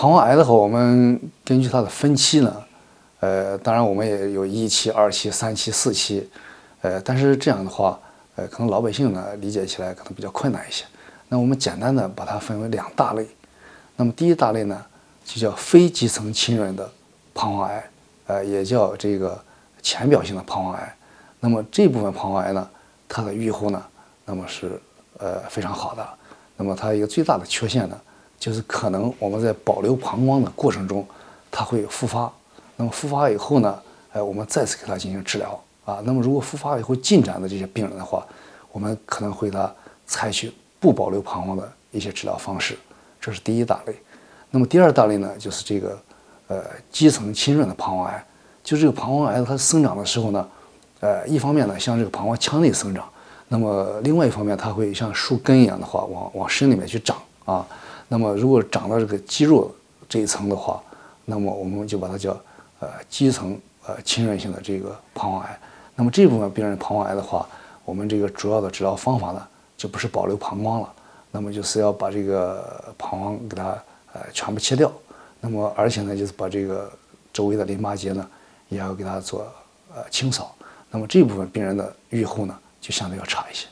膀胱癌的话，我们根据它的分期呢，呃，当然我们也有一期、二期、三期、四期，呃，但是这样的话，呃，可能老百姓呢理解起来可能比较困难一些。那我们简单的把它分为两大类。那么第一大类呢，就叫非基层浸润的膀胱癌，呃，也叫这个浅表性的膀胱癌。那么这部分膀胱癌呢，它的预后呢，那么是呃非常好的。那么它一个最大的缺陷呢，就是可能我们在保留膀胱的过程中，它会复发。那么复发以后呢，哎，我们再次给它进行治疗啊。那么如果复发以后进展的这些病人的话，我们可能会他采取不保留膀胱的一些治疗方式。这是第一大类。那么第二大类呢，就是这个呃基层浸润的膀胱癌。就这个膀胱癌它生长的时候呢，呃，一方面呢向这个膀胱腔内生长。那么另外一方面，它会像树根一样的话，往往深里面去长啊。那么如果长到这个肌肉这一层的话，那么我们就把它叫呃基层呃侵润性的这个膀胱癌。那么这部分病人膀胱癌的话，我们这个主要的治疗方法呢，就不是保留膀胱了，那么就是要把这个膀胱给它呃全部切掉。那么而且呢，就是把这个周围的淋巴结呢，也要给它做呃清扫。那么这部分病人的预后呢？就相对要差一些。